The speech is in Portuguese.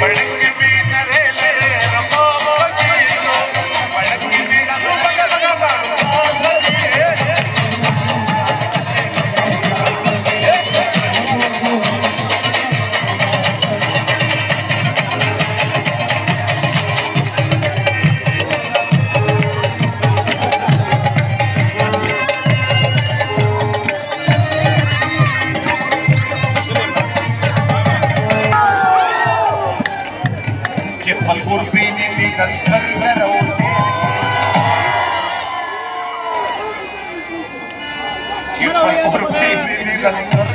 வணக்கம் Obrigado.